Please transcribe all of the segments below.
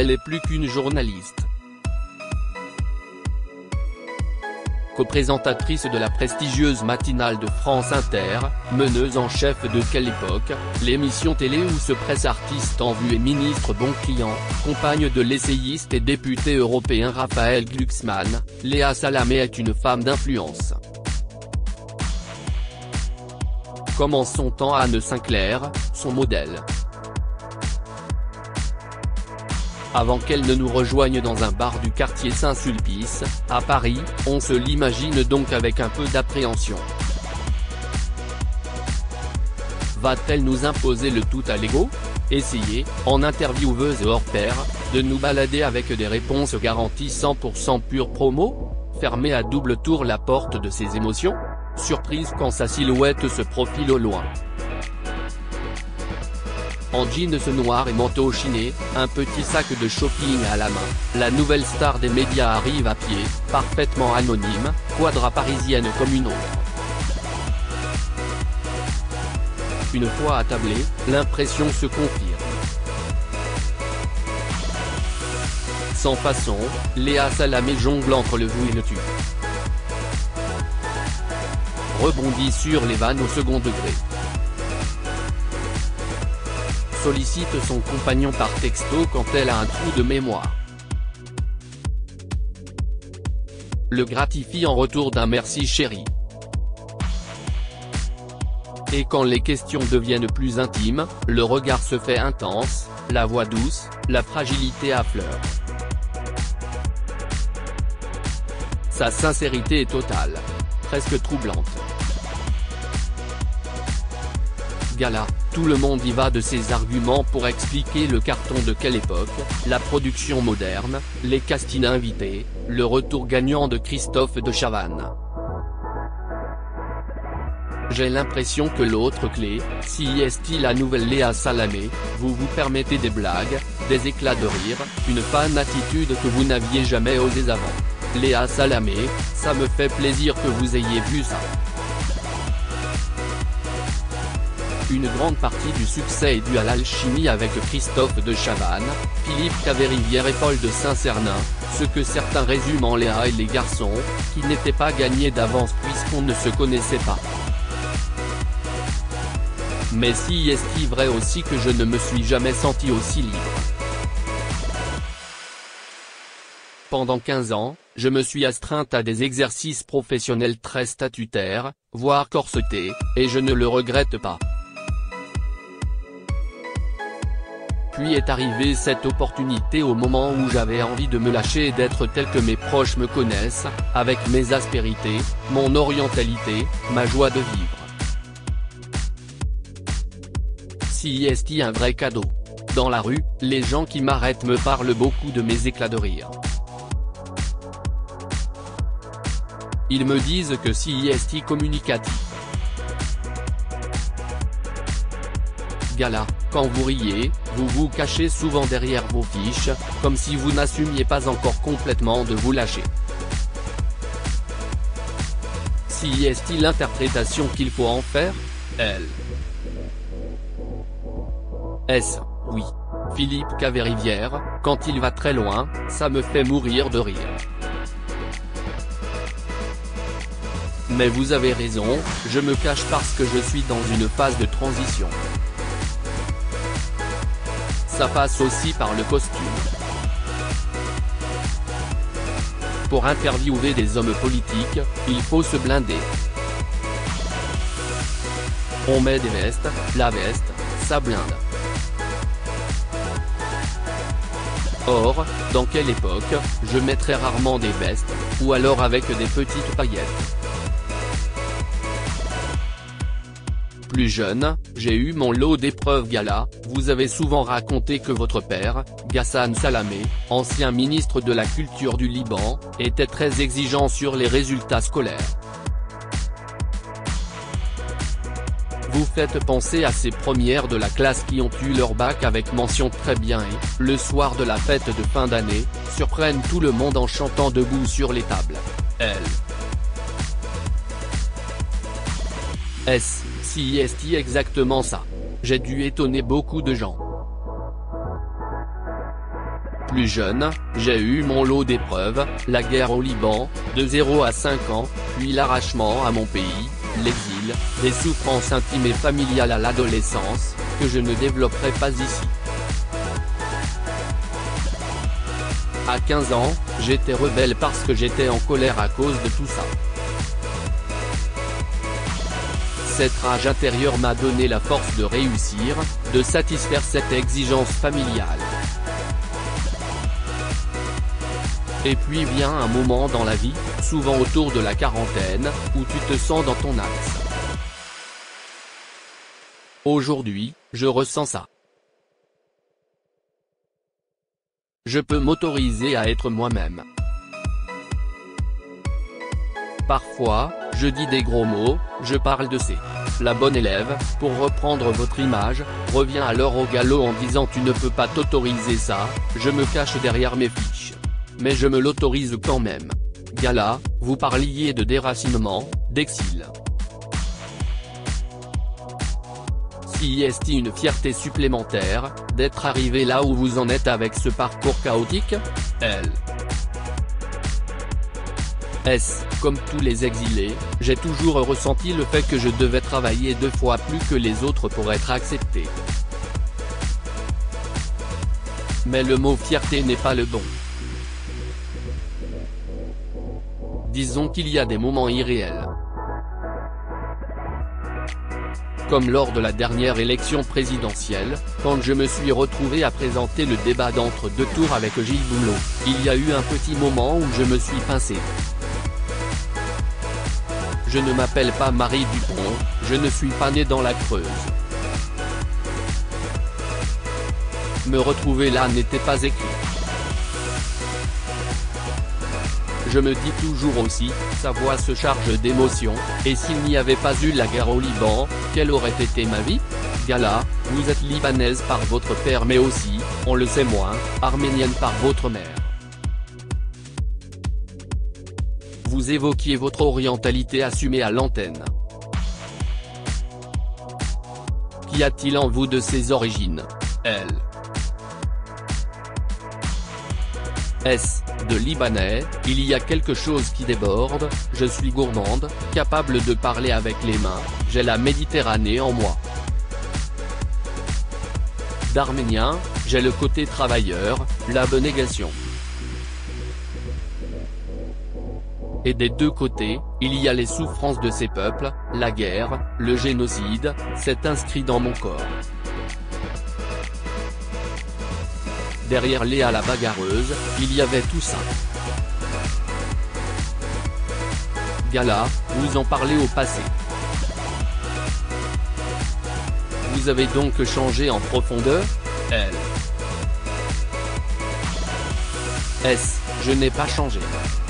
Elle est plus qu'une journaliste. Co-présentatrice de la prestigieuse matinale de France Inter, meneuse en chef de Quelle époque, l'émission télé où se presse artiste en vue et ministre bon client, compagne de l'essayiste et député européen Raphaël Glucksmann, Léa Salamé est une femme d'influence. Comme en son temps Anne Sinclair, son modèle. Avant qu'elle ne nous rejoigne dans un bar du quartier Saint-Sulpice, à Paris, on se l'imagine donc avec un peu d'appréhension. Va-t-elle nous imposer le tout à l'ego? Essayez, en intervieweuse hors pair, de nous balader avec des réponses garanties 100% pure promo Fermer à double tour la porte de ses émotions. Surprise quand sa silhouette se profile au loin en jeans noir et manteau chiné, un petit sac de shopping à la main, la nouvelle star des médias arrive à pied, parfaitement anonyme, quadra parisienne comme une autre. Une fois attablée, l'impression se confirme. Sans façon, Léa Salamé jongle entre le vous et le tu. Rebondit sur les vannes au second degré sollicite son compagnon par texto quand elle a un trou de mémoire. Le gratifie en retour d'un merci chéri. Et quand les questions deviennent plus intimes, le regard se fait intense, la voix douce, la fragilité à fleur. Sa sincérité est totale. Presque troublante. Tout le monde y va de ses arguments pour expliquer le carton de quelle époque, la production moderne, les castings invités, le retour gagnant de Christophe de Chavannes. J'ai l'impression que l'autre clé, si est-il la nouvelle Léa Salamé, vous vous permettez des blagues, des éclats de rire, une fan attitude que vous n'aviez jamais osé avant. Léa Salamé, ça me fait plaisir que vous ayez vu ça. Une grande partie du succès est due à l'alchimie avec Christophe de Chavannes, Philippe Caverivière et Paul de Saint-Cernin, ce que certains résument en Léa et les garçons, qui n'étaient pas gagnés d'avance puisqu'on ne se connaissait pas. Mais si est-il vrai aussi que je ne me suis jamais senti aussi libre. Pendant 15 ans, je me suis astreinte à des exercices professionnels très statutaires, voire corsetés, et je ne le regrette pas. Puis est arrivée cette opportunité au moment où j'avais envie de me lâcher et d'être tel que mes proches me connaissent, avec mes aspérités, mon orientalité, ma joie de vivre. Si est un vrai cadeau? Dans la rue, les gens qui m'arrêtent me parlent beaucoup de mes éclats de rire. Ils me disent que si est communicatif? Quand vous riez, vous vous cachez souvent derrière vos fiches, comme si vous n'assumiez pas encore complètement de vous lâcher. Si est-il l'interprétation qu'il faut en faire? Elle. S. Oui. Philippe Caverivière, quand il va très loin, ça me fait mourir de rire. Mais vous avez raison, je me cache parce que je suis dans une phase de transition ça passe aussi par le costume. Pour interviewer des hommes politiques, il faut se blinder. On met des vestes, la veste, ça blinde. Or, dans quelle époque, je mettrais rarement des vestes, ou alors avec des petites paillettes. Plus jeune, j'ai eu mon lot d'épreuves gala, vous avez souvent raconté que votre père, Ghassan Salamé, ancien ministre de la Culture du Liban, était très exigeant sur les résultats scolaires. Vous faites penser à ces premières de la classe qui ont eu leur bac avec mention très bien et, le soir de la fête de fin d'année, surprennent tout le monde en chantant debout sur les tables. Elle. S. Si est exactement ça. J'ai dû étonner beaucoup de gens. Plus jeune, j'ai eu mon lot d'épreuves, la guerre au Liban, de 0 à 5 ans, puis l'arrachement à mon pays, l'exil, des souffrances intimes et familiales à l'adolescence, que je ne développerai pas ici. À 15 ans, j'étais rebelle parce que j'étais en colère à cause de tout ça. Cette rage intérieure m'a donné la force de réussir, de satisfaire cette exigence familiale. Et puis vient un moment dans la vie, souvent autour de la quarantaine, où tu te sens dans ton axe. Aujourd'hui, je ressens ça. Je peux m'autoriser à être moi-même. Parfois, je dis des gros mots, je parle de ces. La bonne élève, pour reprendre votre image, revient alors au galop en disant tu ne peux pas t'autoriser ça, je me cache derrière mes fiches mais je me l'autorise quand même. Gala, vous parliez de déracinement, d'exil. Si est une fierté supplémentaire, d'être arrivé là où vous en êtes avec ce parcours chaotique? Elle. S, comme tous les exilés, j'ai toujours ressenti le fait que je devais travailler deux fois plus que les autres pour être accepté. Mais le mot fierté n'est pas le bon. disons qu'il y a des moments irréels. Comme lors de la dernière élection présidentielle, quand je me suis retrouvé à présenter le débat d'entre deux tours avec Gilles Boulot, il y a eu un petit moment où je me suis pincé. Je ne m'appelle pas Marie Dupont, je ne suis pas né dans la Creuse. Me retrouver là n'était pas écrit. Je me dis toujours aussi, sa voix se charge d'émotions, et s'il n'y avait pas eu la guerre au Liban, quelle aurait été ma vie? Gala, vous êtes libanaise par votre père mais aussi, on le sait moins, arménienne par votre mère. Vous évoquiez votre orientalité assumée à l'antenne. Qu'y a-t-il en vous de ces origines? Elle. S de Libanais, il y a quelque chose qui déborde, je suis gourmande, capable de parler avec les mains, j'ai la Méditerranée en moi. D'Arménien, j'ai le côté travailleur, l'abnégation. Et des deux côtés, il y a les souffrances de ces peuples, la guerre, le génocide, c'est inscrit dans mon corps. Derrière Léa la bagarreuse, il y avait tout ça. Gala, vous en parlez au passé. Vous avez donc changé en profondeur? Elle. S, je n'ai pas changé.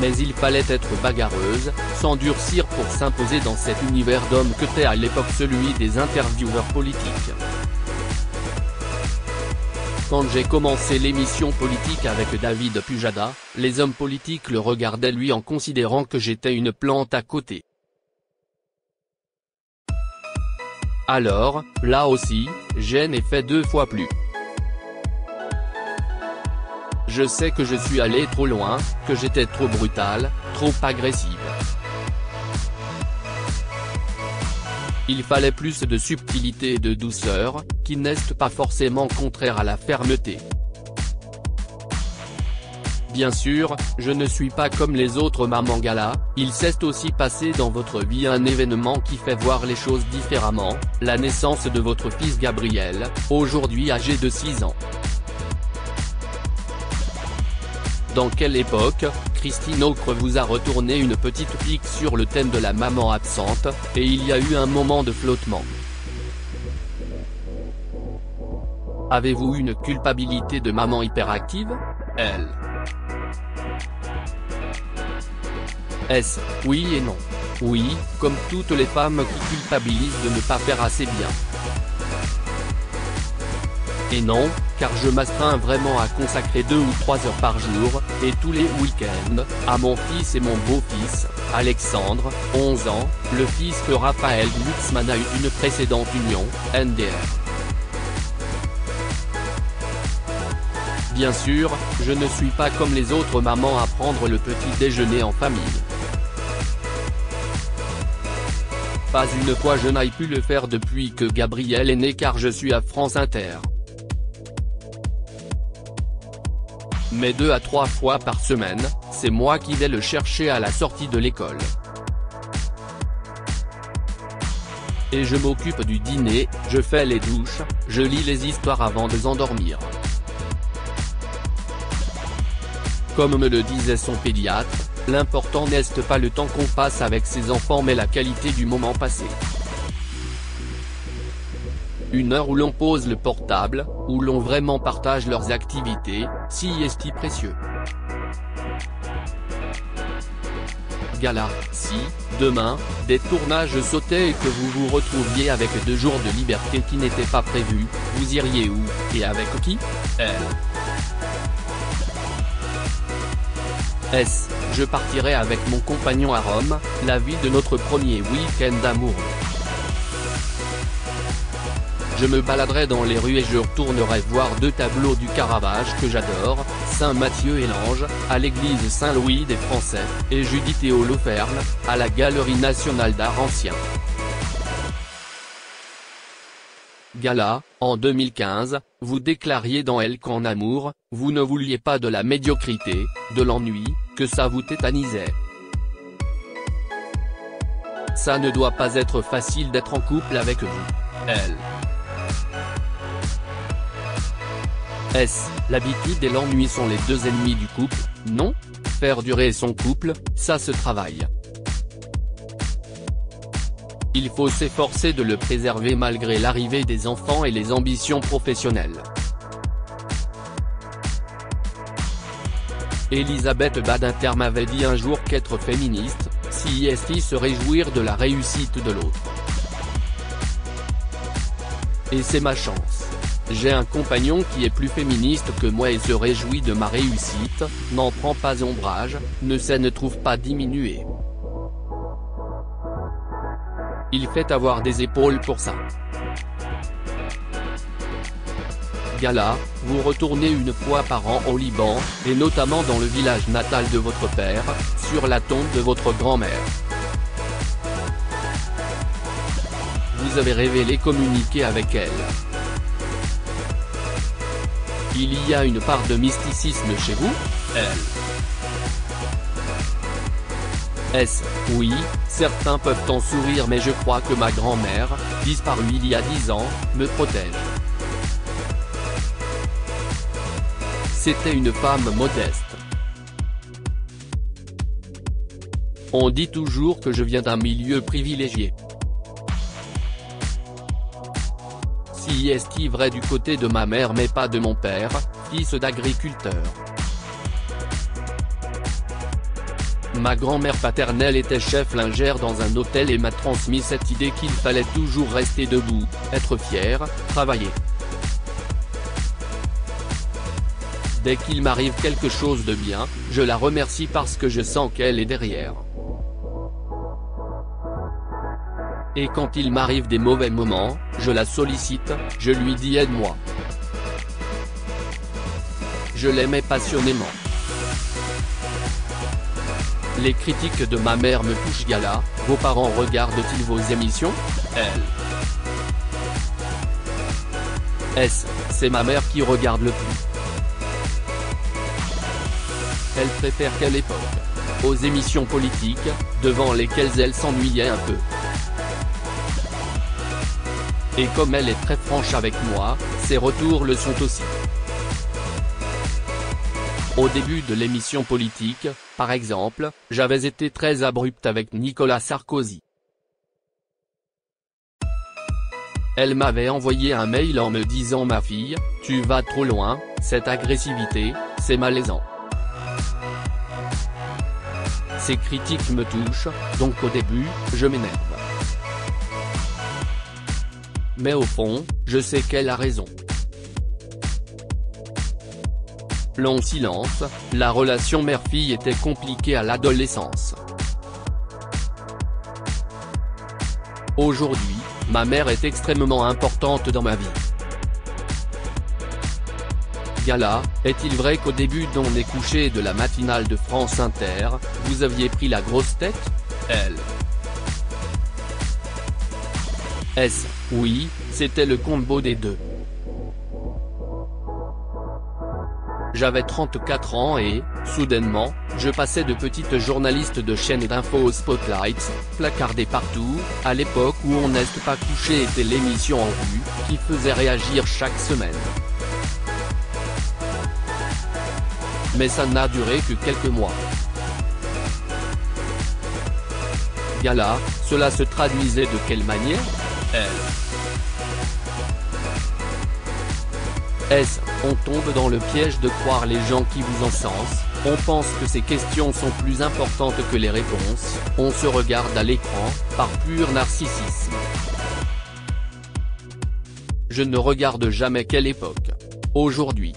Mais il fallait être bagarreuse, s'endurcir pour s'imposer dans cet univers d'hommes que t'es à l'époque celui des intervieweurs politiques. Quand j'ai commencé l'émission politique avec David Pujada, les hommes politiques le regardaient lui en considérant que j'étais une plante à côté. Alors, là aussi, j'ai fait deux fois plus. Je sais que je suis allé trop loin, que j'étais trop brutal, trop agressive. Il fallait plus de subtilité et de douceur, qui n'est pas forcément contraire à la fermeté. Bien sûr, je ne suis pas comme les autres mamangala, il s'est aussi passé dans votre vie un événement qui fait voir les choses différemment, la naissance de votre fils Gabriel, aujourd'hui âgé de 6 ans. Dans quelle époque, Christine Ocre vous a retourné une petite pique sur le thème de la maman absente, et il y a eu un moment de flottement. Avez-vous une culpabilité de maman hyperactive? Elle. S. Oui et non? Oui, comme toutes les femmes qui culpabilisent de ne pas faire assez bien. Et non, car je m'astreins vraiment à consacrer deux ou trois heures par jour, et tous les week-ends, à mon fils et mon beau-fils, Alexandre, 11 ans, le fils que Raphaël Glucksmann a eu d'une précédente union, NDR. Bien sûr, je ne suis pas comme les autres mamans à prendre le petit déjeuner en famille. Pas une fois je n'aille pu le faire depuis que Gabriel est né car je suis à France Inter. Mais deux à trois fois par semaine, c'est moi qui vais le chercher à la sortie de l'école. Et je m'occupe du dîner, je fais les douches, je lis les histoires avant de s'endormir. Comme me le disait son pédiatre, l'important n'est pas le temps qu'on passe avec ses enfants mais la qualité du moment passé. Une heure où l'on pose le portable, où l'on vraiment partage leurs activités, si est précieux. Gala, si, demain, des tournages sautaient et que vous vous retrouviez avec deux jours de liberté qui n'étaient pas prévus, vous iriez où, et avec qui? Elle. S. Je partirai avec mon compagnon à Rome, la ville de notre premier week-end d'amour. Je me baladerai dans les rues et je retournerai voir deux tableaux du Caravage que j'adore, Saint-Mathieu et l'Ange, à l'église Saint-Louis des Français, et Judith et Holoferne, à la Galerie nationale d'art ancien. Gala, en 2015, vous déclariez dans Elle qu'en amour, vous ne vouliez pas de la médiocrité, de l'ennui, que ça vous tétanisait. Ça ne doit pas être facile d'être en couple avec vous. Elle. S. L'habitude et l'ennui sont les deux ennemis du couple, non Faire durer son couple, ça se travaille. Il faut s'efforcer de le préserver malgré l'arrivée des enfants et les ambitions professionnelles. Elisabeth Badinter m'avait dit un jour qu'être féministe, si est se réjouir de la réussite de l'autre. Et c'est ma chance. J'ai un compagnon qui est plus féministe que moi et se réjouit de ma réussite, n'en prend pas ombrage, ne se ne trouve pas diminué. Il fait avoir des épaules pour ça. Gala, vous retournez une fois par an au Liban, et notamment dans le village natal de votre père, sur la tombe de votre grand-mère. Vous avez révélé communiquer avec elle. Il y a une part de mysticisme chez vous, elle. S. Oui, certains peuvent en sourire mais je crois que ma grand-mère, disparue il y a dix ans, me protège. C'était une femme modeste. On dit toujours que je viens d'un milieu privilégié. Vrai du côté de ma mère mais pas de mon père, fils d'agriculteur. Ma grand-mère paternelle était chef lingère dans un hôtel et m'a transmis cette idée qu'il fallait toujours rester debout, être fier, travailler. Dès qu'il m'arrive quelque chose de bien, je la remercie parce que je sens qu'elle est derrière. Et quand il m'arrive des mauvais moments, je la sollicite, je lui dis aide-moi. Je l'aimais passionnément. Les critiques de ma mère me touchent gala, vos parents regardent-ils vos émissions? Elle. S, c'est ma mère qui regarde le plus? Elle préfère quelle époque Aux émissions politiques, devant lesquelles elle s'ennuyait un peu. Et comme elle est très franche avec moi, ses retours le sont aussi. Au début de l'émission politique, par exemple, j'avais été très abrupte avec Nicolas Sarkozy. Elle m'avait envoyé un mail en me disant ma fille, tu vas trop loin, cette agressivité, c'est malaisant. Ces critiques me touchent, donc au début, je m'énerve mais au fond, je sais qu'elle a raison. Long silence, la relation mère-fille était compliquée à l'adolescence. Aujourd'hui, ma mère est extrêmement importante dans ma vie. Gala, est-il vrai qu'au début d'On est couché de la matinale de France Inter, vous aviez pris la grosse tête? Elle. S. Oui, c'était le combo des deux. J'avais 34 ans et, soudainement, je passais de petite journaliste de chaîne d'info au spotlight, placardé partout, à l'époque où On n'est pas couché était l'émission en vue, qui faisait réagir chaque semaine. Mais ça n'a duré que quelques mois. Gala, cela se traduisait de quelle manière? Elle. On tombe dans le piège de croire les gens qui vous encensent, on pense que ces questions sont plus importantes que les réponses, on se regarde à l'écran, par pur narcissisme. Je ne regarde jamais quelle époque. Aujourd'hui.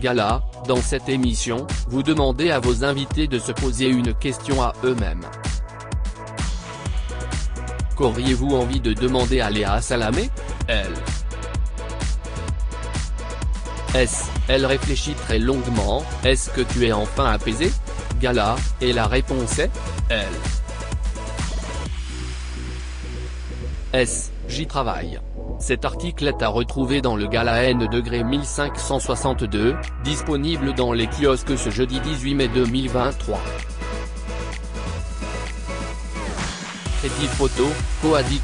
Gala, dans cette émission, vous demandez à vos invités de se poser une question à eux-mêmes. Qu'auriez-vous envie de demander à Léa Salamé? Elle. S. Elle réfléchit très longuement, est-ce que tu es enfin apaisé? Gala, et la réponse est, elle. S. J'y travaille. Cet article est à retrouver dans le Gala N degré 1562, disponible dans les kiosques ce jeudi 18 mai 2023. Crédit photo, Coadic.